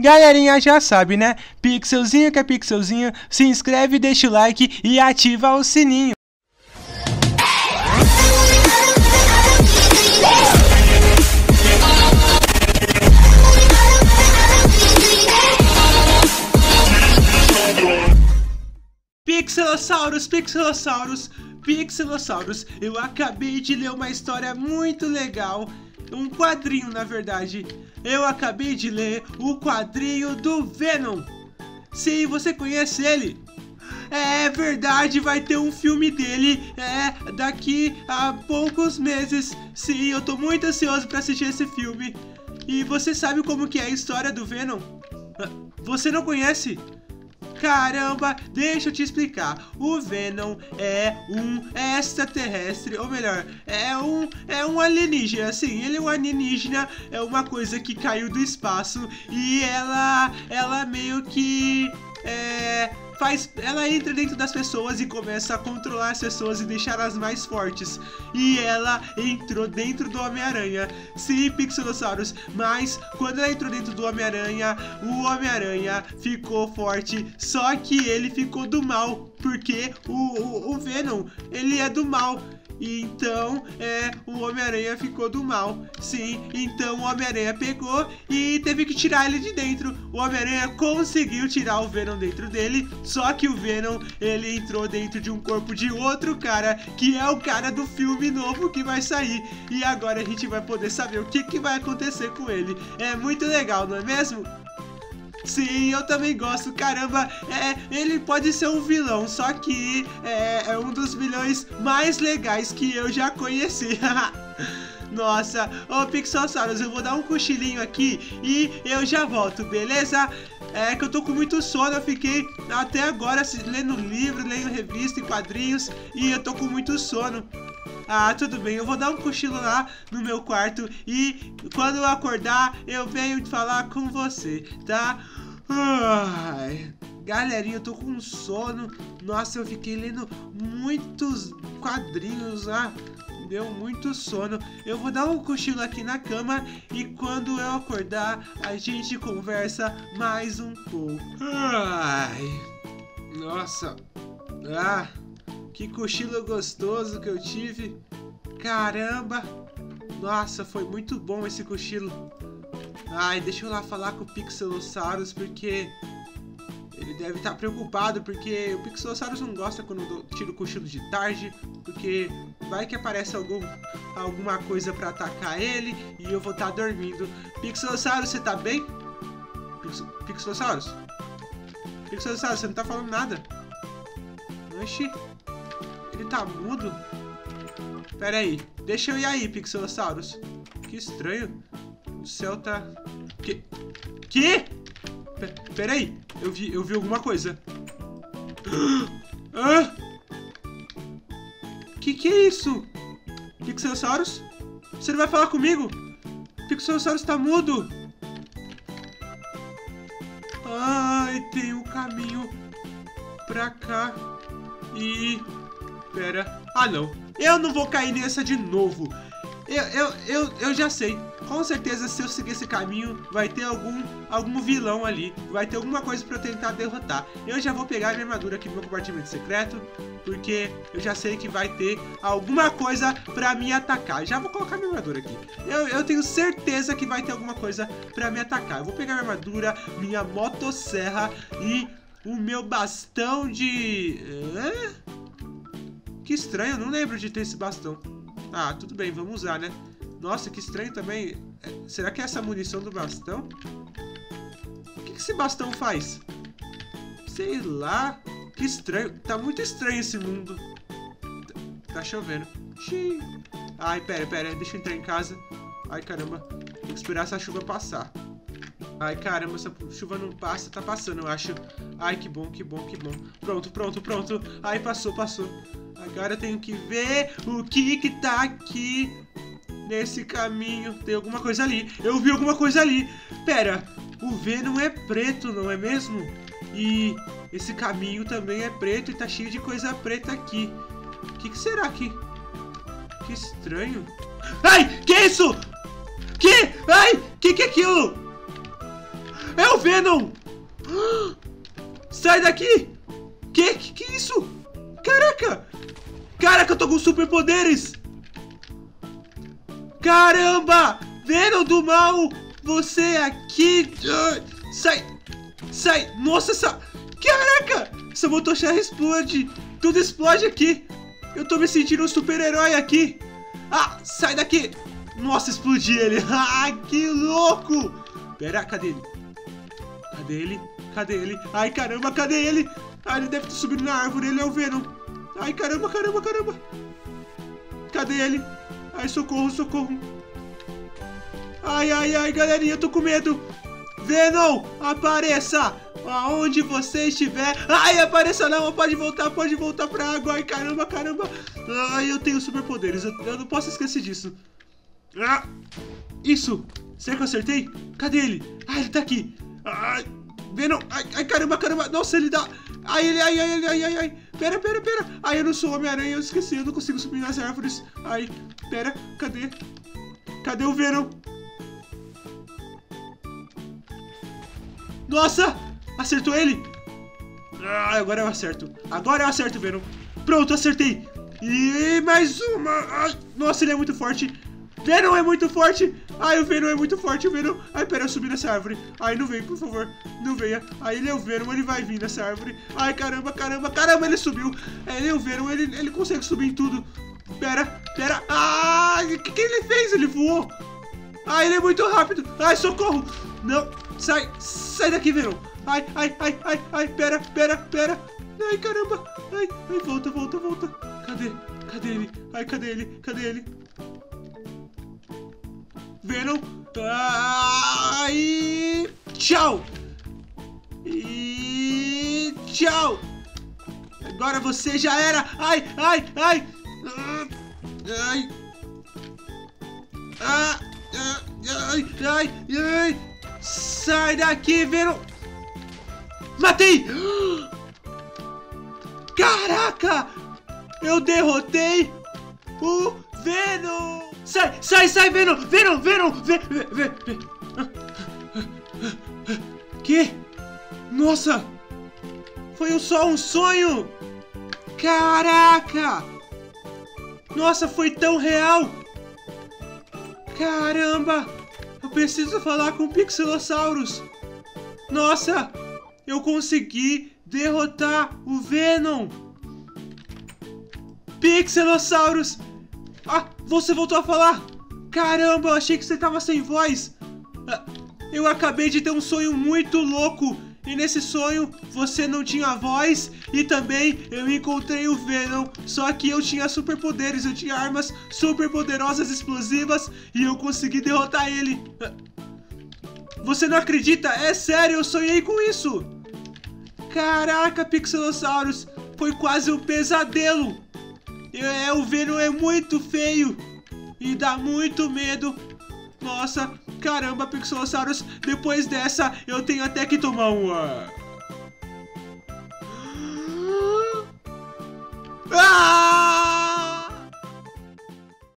Galerinha já sabe, né? Pixelzinho que é pixelzinho, se inscreve, deixa o like e ativa o sininho. Pixelossauros, Pixelossauros, Pixelossauros, eu acabei de ler uma história muito legal um quadrinho, na verdade. Eu acabei de ler o quadrinho do Venom. Sim, você conhece ele? É verdade, vai ter um filme dele é daqui a poucos meses. Sim, eu tô muito ansioso para assistir esse filme. E você sabe como que é a história do Venom? Você não conhece? Caramba, deixa eu te explicar. O Venom é um extraterrestre, ou melhor, é um é um alienígena. Sim, ele é um alienígena, é uma coisa que caiu do espaço e ela ela meio que é faz, ela entra dentro das pessoas e começa a controlar as pessoas e deixá-las mais fortes. E ela entrou dentro do Homem-Aranha. Sim, Pixelossauros, mas quando ela entrou dentro do Homem-Aranha, o Homem-Aranha ficou forte, só que ele ficou do mal, porque o, o, o Venom, ele é do mal. E então, é, o Homem-Aranha ficou do mal. Sim, então o Homem-Aranha pegou e teve que tirar ele de dentro. O Homem-Aranha conseguiu tirar o Venom dentro dele, só que o Venom, ele entrou dentro de um corpo de outro cara, que é o cara do filme novo que vai sair. E agora a gente vai poder saber o que, que vai acontecer com ele. É muito legal, não é mesmo? Sim, eu também gosto. Caramba, é, ele pode ser um vilão, só que é, é um dos vilões mais legais que eu já conheci. Nossa, ô Pixelsaurus, eu vou dar um cochilinho aqui e eu já volto, beleza? É que eu tô com muito sono, eu fiquei até agora lendo livro, lendo revista e quadrinhos e eu tô com muito sono. Ah, tudo bem, eu vou dar um cochilo lá no meu quarto e quando eu acordar eu venho falar com você, tá? Ai, galerinha, eu tô com sono. Nossa, eu fiquei lendo muitos quadrinhos lá. Ah, deu muito sono. Eu vou dar um cochilo aqui na cama e quando eu acordar, a gente conversa mais um pouco. Ai, nossa. Ah, que cochilo gostoso que eu tive. Caramba! Nossa, foi muito bom esse cochilo. Ai, deixa eu lá falar com o Pixelosaurus porque ele deve estar preocupado porque o Pixelosaurus não gosta quando eu tiro o cochilo de tarde, porque vai que aparece algum, alguma coisa para atacar ele e eu vou estar dormindo. Pixelosaurus, você tá bem? Pix, Pixelosaurus? Pixelosaurus, você não tá falando nada. Oxi. Tá mudo? Pera aí. Deixa eu ir aí, Pixelosaurus. Que estranho. O céu tá... Que? Que? Pera aí. Eu vi, eu vi alguma coisa. Ah! Que que é isso? Pixelosaurus? Você não vai falar comigo? Pixelosaurus tá mudo. Ai, tem um caminho pra cá. E... Pera. Ah, não. Eu não vou cair nessa de novo. Eu, eu, eu, eu já sei. Com certeza, se eu seguir esse caminho, vai ter algum, algum vilão ali. Vai ter alguma coisa pra eu tentar derrotar. Eu já vou pegar minha armadura aqui no meu compartimento secreto. Porque eu já sei que vai ter alguma coisa pra me atacar. Já vou colocar minha armadura aqui. Eu, eu tenho certeza que vai ter alguma coisa pra me atacar. Eu vou pegar minha armadura, minha motosserra e o meu bastão de... Hã? Que estranho, não lembro de ter esse bastão. Ah, tudo bem, vamos usar, né? Nossa, que estranho também. É, será que é essa munição do bastão? O que, que esse bastão faz? Sei lá. Que estranho. Tá muito estranho esse mundo. Tá, tá chovendo. Xiii. Ai, pera, pera. Deixa eu entrar em casa. Ai, caramba. Tem que esperar essa chuva passar. Ai, caramba, essa chuva não passa. Tá passando, eu acho. Ai, que bom, que bom, que bom. Pronto, pronto, pronto. Ai, passou, passou. Agora eu tenho que ver o que que tá aqui nesse caminho. Tem alguma coisa ali. Eu vi alguma coisa ali. Pera, o V não é preto, não é mesmo? E esse caminho também é preto e tá cheio de coisa preta aqui. O que, que será que... Que estranho. Ai, que isso? Que? Ai, que que é aquilo? É o Venom! Sai daqui! Que? Que, que isso? Caraca! Caraca, eu tô com superpoderes! Caramba! Venom do mal! Você aqui! Sai! Sai! Nossa, essa... Caraca! Essa motosserra explode! Tudo explode aqui! Eu tô me sentindo um super-herói aqui! Ah! Sai daqui! Nossa, explodi ele! Ah, que louco! Pera, cadê ele? Cadê ele? Cadê ele? Ai, caramba, cadê ele? Ah, ele deve ter subido na árvore, ele é o Venom. Ai, caramba, caramba, caramba. Cadê ele? Ai, socorro, socorro. Ai, ai, ai, galerinha, eu tô com medo. Venom, apareça! Aonde você estiver. Ai, apareça não, pode voltar, pode voltar pra água. Ai, caramba, caramba. Ai, eu tenho superpoderes, eu, eu não posso esquecer disso. Ah, isso. Será que eu acertei? Cadê ele? Ah, ele tá aqui. Ai, Venom. Ai, ai, caramba, caramba. Nossa, ele dá... Ai, ele, ai, ai, ai, ai, ai. Pera, pera, pera. Ai, eu não sou Homem-Aranha, eu esqueci, eu não consigo subir nas árvores. Ai, pera, cadê? Cadê o Venom? Nossa! Acertou ele! Ah, agora eu acerto. Agora eu acerto, Venom. Pronto, acertei. E mais uma. Ai, nossa, ele é muito forte. Venom é muito forte. Ai, o Venom é muito forte, o Venom. Ai, pera, eu subi nessa árvore. Ai, não vem, por favor. Não venha. Ai, ele é o Venom, ele vai vir nessa árvore. Ai, caramba, caramba, caramba, ele subiu. É, ele é o Venom, ele, ele consegue subir em tudo. Pera, pera. Ai, o que, que ele fez? Ele voou. Ai, ele é muito rápido. Ai, socorro. Não, sai, sai daqui, Venom. Ai, ai, ai, ai, ai, pera, pera, pera. Ai, caramba. Ai, ai, volta, volta, volta. Cadê? Cadê ele? Ai, cadê ele? Cadê ele? Venom. Ai, tchau. E tchau. Agora você já era. Ai, ai, ai. Ai. Ah, ai, ai, ai. Sai daqui, Venom. Matei. Caraca. Eu derrotei o Venom. Sai, sai, sai, Venom! Venom, Venom! Vem, vem! Que? Nossa! Foi só um sonho! Caraca! Nossa, foi tão real! Caramba! Eu preciso falar com o Pixelosaurus! Nossa! Eu consegui derrotar o Venom! Pixelosaurus! Você voltou a falar! Caramba, eu achei que você tava sem voz! Ah, eu acabei de ter um sonho muito louco! E nesse sonho você não tinha voz e também eu encontrei o Venom. Só que eu tinha superpoderes, eu tinha armas super poderosas explosivas e eu consegui derrotar ele. Ah, você não acredita? É sério, eu sonhei com isso! Caraca, Pixelosaurus, foi quase um pesadelo! É, o Venom é muito feio e dá muito medo. Nossa, caramba, Pixelosaurus, depois dessa eu tenho até que tomar uma... Ah!